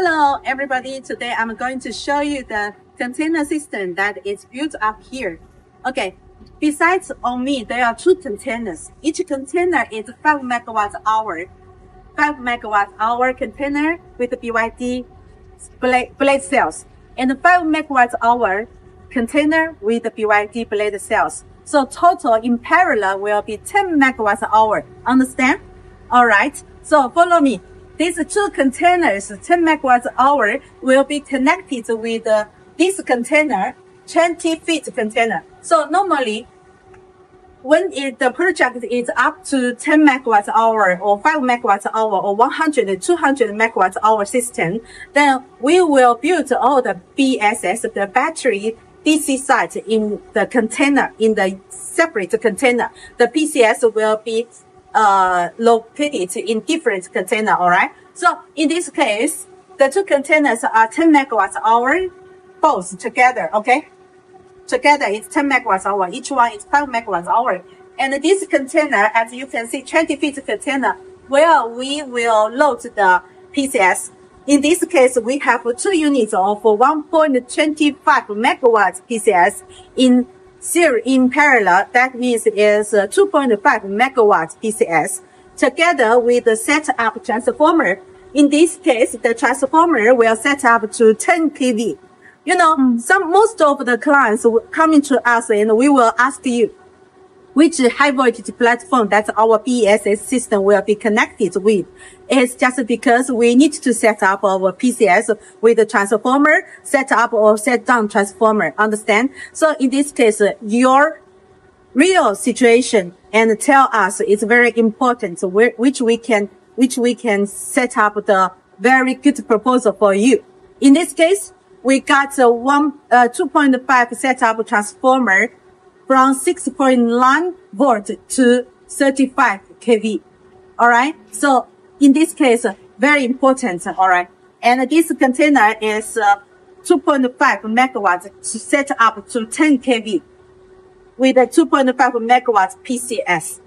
Hello, everybody. Today I'm going to show you the container system that is built up here. Okay. Besides on me, there are two containers. Each container is 5 megawatt hour. 5 megawatt hour container with BYD blade, cells and 5 megawatt hour container with BYD blade cells. So total in parallel will be 10 megawatt hour. Understand? All right. So follow me. These two containers, 10 megawatt hour, will be connected with uh, this container, 20 feet container. So normally, when it, the project is up to 10 megawatt hour or 5 megawatt hour or 100, 200 megawatt hour system, then we will build all the BSS, the battery DC site in the container, in the separate container. The PCS will be uh, located in different container, all right? So in this case, the two containers are 10 megawatts hour, both together, okay? Together it's 10 megawatts hour. Each one is 5 megawatts hour. And this container, as you can see, 20 feet container, where we will load the PCS. In this case, we have two units of 1.25 megawatts PCS in series in parallel, that means is 2.5 megawatts PCS together with the setup transformer. In this case, the transformer will set up to 10 kV. You know, mm. some, most of the clients coming to us and we will ask you, which high voltage platform that our BSS system will be connected with. It's just because we need to set up our PCS with the transformer, set up or set down transformer. Understand? So in this case, your real situation and tell us is very important, which we can, which we can set up the very good proposal for you. In this case, we got a one, uh, 2.5 setup transformer from 6.9 volt to 35 kV. All right. So in this case, very important. All right. And this container is uh, 2.5 megawatts to set up to 10 kV with a 2.5 megawatts PCS.